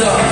있어.